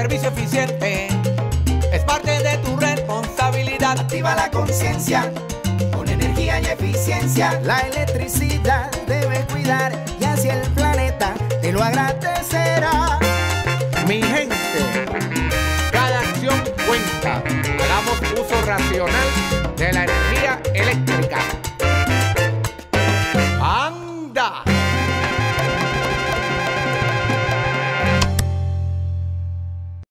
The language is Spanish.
servicio eficiente. Es parte de tu responsabilidad. Activa la conciencia con energía y eficiencia. La electricidad debe cuidar y así el planeta te lo agradecerá. Mi gente, cada acción cuenta. Hagamos uso racional.